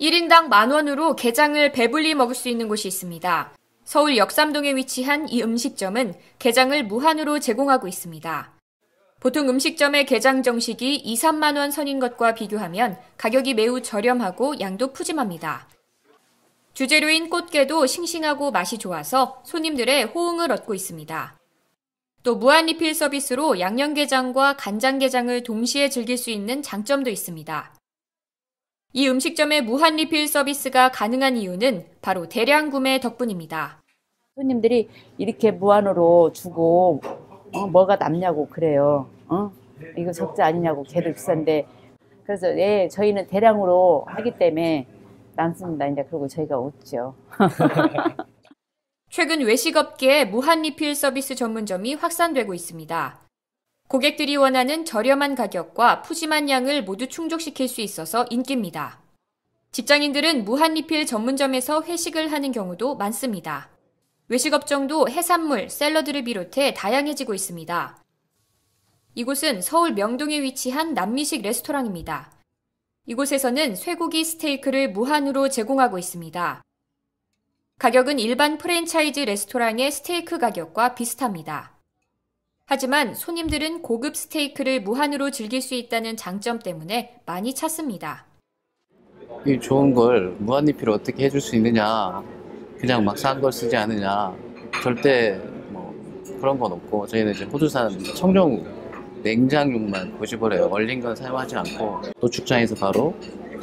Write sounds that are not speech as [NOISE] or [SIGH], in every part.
1인당 만 원으로 게장을 배불리 먹을 수 있는 곳이 있습니다. 서울 역삼동에 위치한 이 음식점은 게장을 무한으로 제공하고 있습니다. 보통 음식점의 게장 정식이 2, 3만 원 선인 것과 비교하면 가격이 매우 저렴하고 양도 푸짐합니다. 주재료인 꽃게도 싱싱하고 맛이 좋아서 손님들의 호응을 얻고 있습니다. 또 무한 리필 서비스로 양념게장과 간장게장을 동시에 즐길 수 있는 장점도 있습니다. 이 음식점의 무한 리필 서비스가 가능한 이유는 바로 대량 구매 덕분입니다. 손님들이 이렇게 무한으로 주고 어, 뭐가 남냐고 그래요. 어? 이거 적자 아니냐고 걔도 비싼데 그래서 예 저희는 대량으로 하기 때문에 남습니다. 이제 그리고 저희가 웃죠. [LAUGHS] 최근 외식업계에 무한 리필 서비스 전문점이 확산되고 있습니다. 고객들이 원하는 저렴한 가격과 푸짐한 양을 모두 충족시킬 수 있어서 인기입니다. 직장인들은 무한 리필 전문점에서 회식을 하는 경우도 많습니다. 외식업종도 해산물, 샐러드를 비롯해 다양해지고 있습니다. 이곳은 서울 명동에 위치한 남미식 레스토랑입니다. 이곳에서는 쇠고기 스테이크를 무한으로 제공하고 있습니다. 가격은 일반 프랜차이즈 레스토랑의 스테이크 가격과 비슷합니다. 하지만 손님들은 고급 스테이크를 무한으로 즐길 수 있다는 장점 때문에 많이 찾습니다. 이 좋은 걸 무한리필을 어떻게 해줄 수 있느냐 그냥 막 싼 걸 쓰지 않느냐 절대 뭐 그런 건 없고 저희는 이제 호주산 청정 냉장육만 고집을 해요 얼린 건 사용하지 않고 노축장에서 바로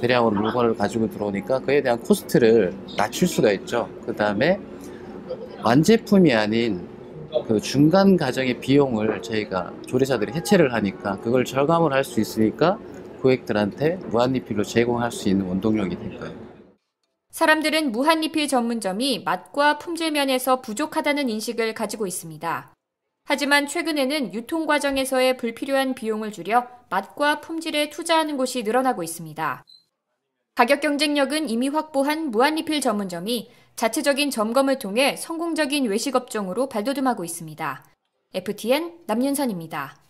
대량으로 물건을 가지고 들어오니까 그에 대한 코스트를 낮출 수가 있죠 그 다음에 완제품이 아닌 그 중간 과정의 비용을 저희가 조리사들이 해체를 하니까 그걸 절감을 할 수 있으니까 고객들한테 무한리필로 제공할 수 있는 원동력이 될 거예요. 사람들은 무한리필 전문점이 맛과 품질 면에서 부족하다는 인식을 가지고 있습니다. 하지만 최근에는 유통 과정에서의 불필요한 비용을 줄여 맛과 품질에 투자하는 곳이 늘어나고 있습니다. 가격 경쟁력은 이미 확보한 무한리필 전문점이 자체적인 점검을 통해 성공적인 외식 업종으로 발돋움하고 있습니다. FTN 남윤선입니다.